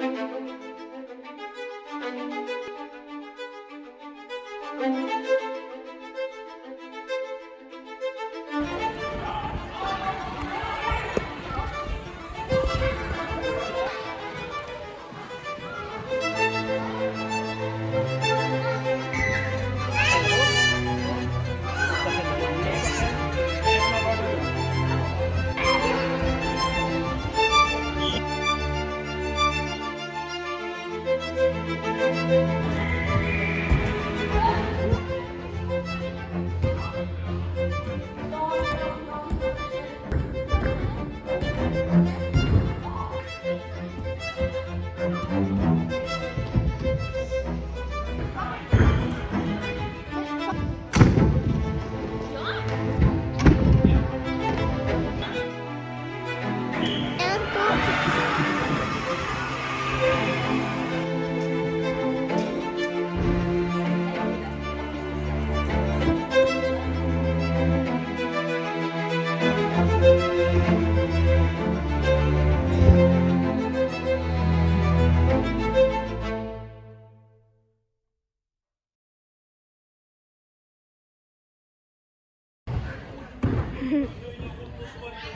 Thank you. よいしょ。